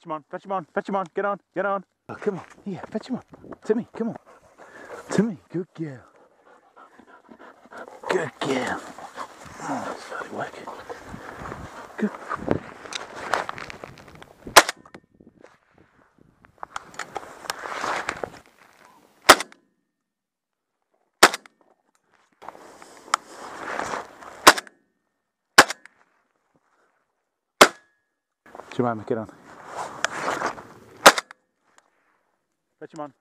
Fetch him on, fetch him on, fetch him on, get on, get on. Oh, come on, yeah, fetch him on. Timmy, come on. Timmy, good girl. Good girl. Oh, sorry, work. Good. Jemima, get on. Fetch him on.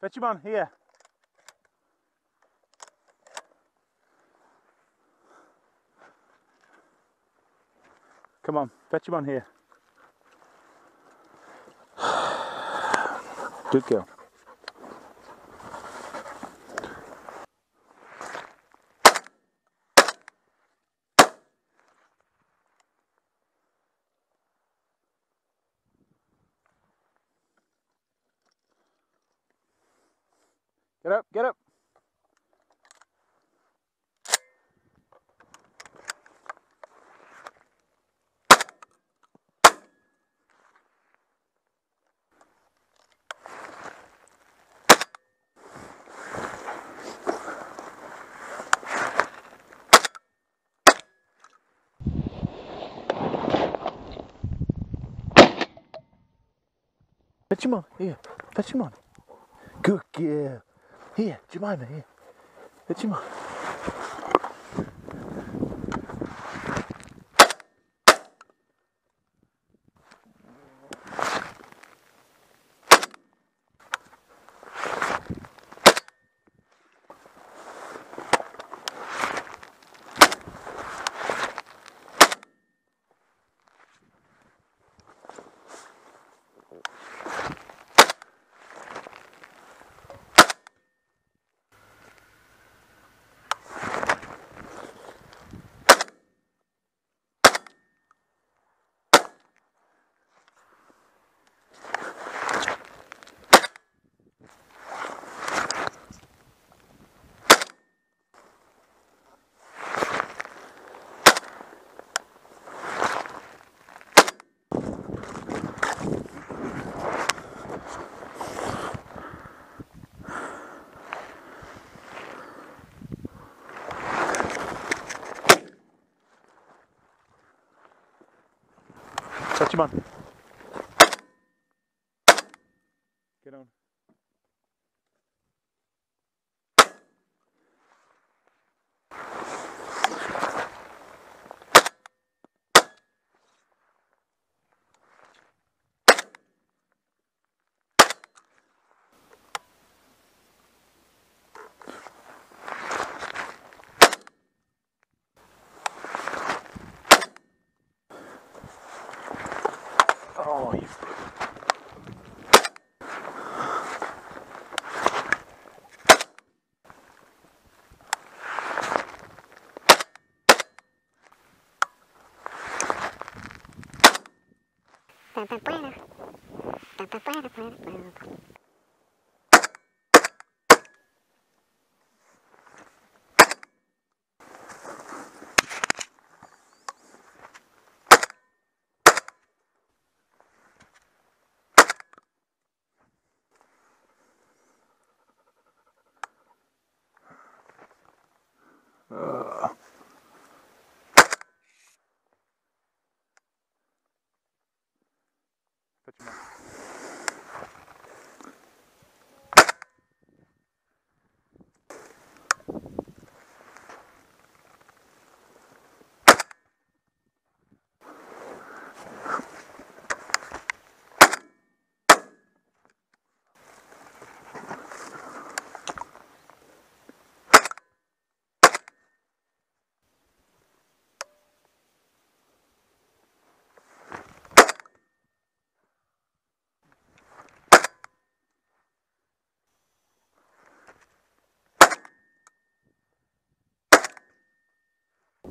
Fetch him on, here. Come on, fetch him on here. Good girl. Get up, get up. Fetch him on, here, fetch him on. Good girl. Here, Jemima, here. Fetch him on. Him on. Get on. Oh, you. Tanta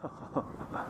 哈哈哈哈